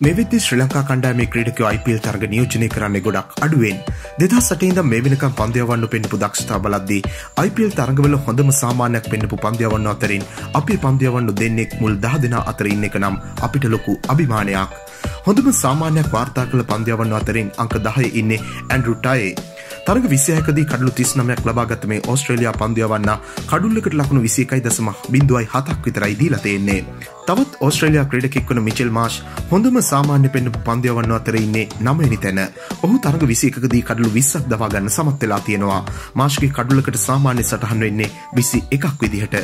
මෙවිදදි ශ්‍රී Lanka කණ්ඩෑමේ ක්‍රීඩකයෝ IPL තරග නියෝජනය කරන්නේ ගොඩක් අඩුවෙන්. දෙදා සටේද මේ වෙනකම් පන්දයවන්න පෙන්න්නපු දක්ෂතා බලද්දී IPL තරගවල හොඳම සාමානයක් පෙන්න්නපු පන්දයවන්න අතරින් අපි පන්දයවන්නු දෙන්නෙක් මුල් දහ දෙනා අතර ඉන්න එක නම් අපිට ලොකු අභිමානයක්. හොඳම සාමාන්‍යයක් වාර්තා කළ පන්දයවන්න අතරින් අංක දහය ඉන්නේ ඇන්ඩරුටයේ තරග විසියකදී කඩලු තිස්නමයක් ලබාගත මේ ඔස්ට්‍රේලයා පන්දයවන්න කඩුල්ලකට ලකුණු විසිකයි දසම බිඳුවයි හතක් විතරයි දීලා තියෙන්නේ. තවත් ඔස්ට්‍රලයා ක්‍රඩකෙක් වන මිචල් මාශ් හොඳම සාමාන්‍ය පෙන්න්නපු පන්දයවන්න අතර ඉන්නේ නමනි තැන. ඔහු තරග විසිකදී කඩලු විස්සක් දවාගන්න සමත්වෙලා තියෙනවා. මාශ්ගේ කඩුලකට සාමාන්‍ය සටහන් වෙන්නේ විසි එකක් විදිහට.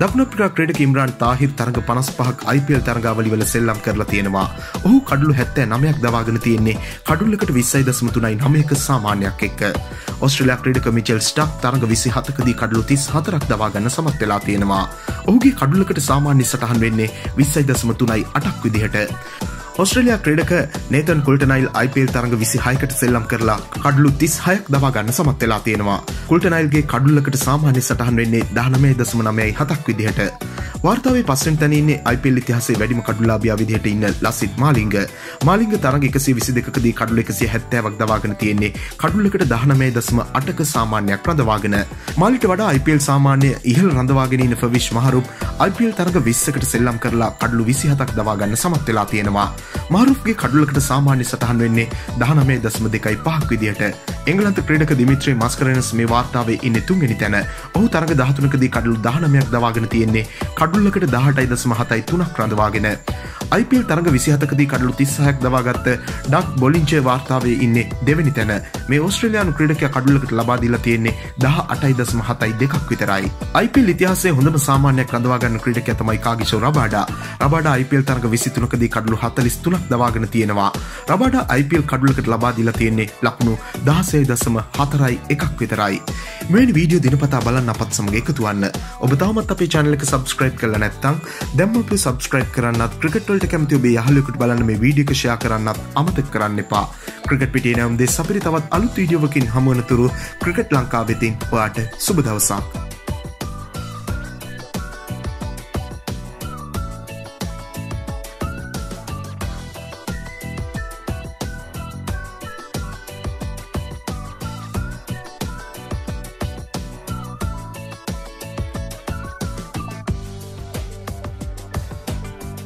දක්නපිරා ක්‍රඩ ඉම්රාන් තාහිර තරග පනස් පහක් අයිපල් තරගාවලිවල සෙල්ලම් කරලා තියෙනවා. ඔහු කඩලු හැත්තෑ නමයක් දවාගෙන තියෙන්නේ කඩුල්ලකට විස්සයි දස්ම තුනයි නමයක සාමාන්‍යයක් එක්ක. ඔස්ට්‍රලයා ක්‍රඩක මිචල් ස්ටක් තරග විසි හතකදී කඩලු තිස් හතරක් දවාගන්න සමත් වෙලා තියෙනවා. ඔහුගේ කඩුලකට සාමාන්‍ය සටහන් වෙන්නේ විස්සයි දසම තුනයි අටක් විදිහට. ඔස්ට්‍රලයා ක්‍රඩක නේතන් කුල්ටනයිල් IPල් තරඟ විසි හයකට සෙල්ලම් කරලා කඩලු තිස් හයක් දවා ගන්න සමත් වෙලා තියෙනවා කුල්ටනයිල්ගේ කඩුල්ලකට සාමාන්‍ය සටහන් වෙන්නේ දානමේ දසම නමයයි හතක් විදිහට. වාර්තාවේ පස්සෙන් තැනන්නේ IPල් ඉතිහාසේ වැඩිම කඩුලාබියා විදිහට ඉන්න ලසිත් මාලිංග මාලිංග තරග එකසේ විසි දෙකදී කඩුල එකසිය හැත්තෑවක් දවාගෙන තියෙන්නේ. කඩුල්ලකට දහනමේ දස්ම අටක සාමාන්‍යයක් රඳවාගෙන. මාලිට වඩා IPල් සාමාන්‍ය ඉහල් රඳවාගෙනන ෆවිශ් මහරුප IPල් තරග විස්සකට සෙල්ලම් කරලා කඩලු විසිහතක් දවාගන්න සමත් වෙලා තියෙනවා. මාරුෆ්ගේ කඩුලකට සාමාන්‍ය සටහන් වෙන්නේ දහනමේ දස්ම දෙකයි පහක් විදිහට එංගලන්ත ක්‍රඩක දිමිත්‍රේ මස්කරනස් මේ වාර්තාවේ ඉන්න තුන්ගෙන තැන. ඔහු තරග දහතුනකදී කඩලු දහනමයක් දවාගෙන තියෙන්නේ. කඩුල්ලකට දහටයි දස්ම හතයි තුනක් රඳවාගෙන. IPල් තරග විසිහතකදී කඩලු තිස්සහයක් දවාගත්ත ඩක් බොලිංචේ වාර්තාවේ ඉන්නේ දෙවැනි තැන. මේ ඔස්ට්‍රලයානු ක්‍රඩක කඩුලකට ලබාදිලා තියෙන්නේ දහ අටයි දස්ම හතයි දෙකක් විතරයි. IPල් ඉතිහාසේ හොඳම සාමාන්‍යයක් රඳවාගන්න ක්‍රඩක ඇතමයි කාගිෂෝ රබාඩා. රබාඩ IPල් තරග විසිතුනකදී කඩලු හතලිස් තුනක් දවාගෙන තියෙනවා. රබාඩ IPල් කඩුලකට ලබාදිලා තියෙන්නේ ලක්ුණු දහසේ දසම හතරයි එකක් විතරයි. මෙනි වීඩියෝ දිනපතා බලන්න අපත් සමග එකතුවන්න ඔබ තවමත් අපේ චැනලක සබස්ක්‍රයිබ් සබස්ක්‍රයිබ් කල නැත්තං දැම්ම අප සබස්ක්‍රයිබ් කරන්නත් ක්‍රිකටවලට කැමති ඔබේ යහලෙකුට බලන්න මේ වීඩියක ෂයා කරන්නත් අමතක් කරන්න එපා. ක්‍රිකට් පිටේ නම්දේ සපිරි තවත් අලුත් වීඩියෝවකින් හමුවනතුරු ක්‍රිකට් ලංකා වෙතින් ඔයාට සුබ දවසක්.